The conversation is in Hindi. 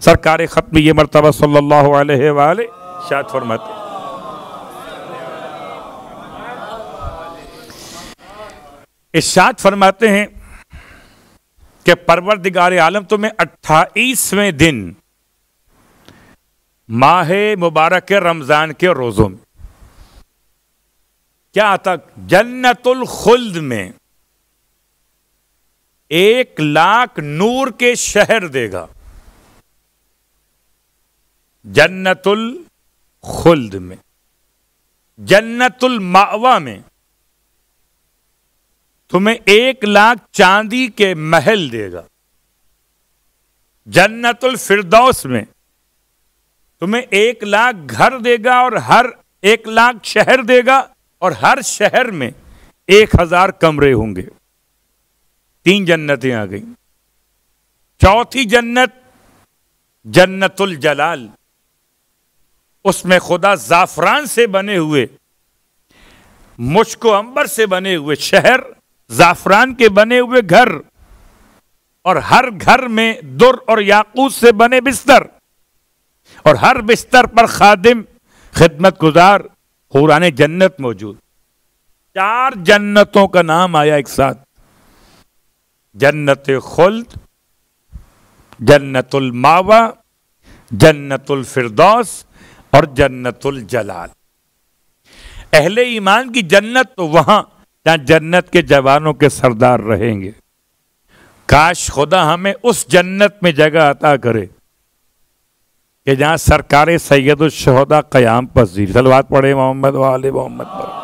सरकार ख़त्म ये मरतबा वाले शाद फरमाते। इर्शाद फरमाते हैं कि परवरदिगार आलम, तुम्हें अट्ठाईसवें दिन माह मुबारक के रमज़ान के रोजों में, क्या तक जन्नतुल खुल्द में एक लाख नूर के शहर देगा। जन्नतुल खुल्द में, जन्नतुल मावा में तुम्हें एक लाख चांदी के महल देगा। जन्नतुल फिरदौस में तुम्हें एक लाख घर देगा और हर एक लाख शहर देगा और हर शहर में एक हज़ार कमरे होंगे। तीन जन्नतें आ गई। चौथी जन्नत जन्नतुल जलाल। उसमें खुदा जाफरान से बने हुए, मुश्को अंबर से बने हुए शहर, जाफरान के बने हुए घर, और हर घर में दुर और याकूत से बने बिस्तर, और हर बिस्तर पर खादिम खिदमत गुजार हुरान जन्नत मौजूद। चार जन्नतों का नाम आया एक साथ। जन्नत खुल्द, जन्नतुल मावा, जन्नतुल फिरदौस और जन्नतुल जलाल। अहले ईमान की जन्नत तो वहाँ, जहाँ जन्नत के जवानों के सरदार रहेंगे। काश खुदा हमें उस जन्नत में जगह अता करे, कि जहाँ सरकार सैयद शहदा कयाम पजीर सलवात पढ़े मोहम्मद वाले मोहम्मद पर।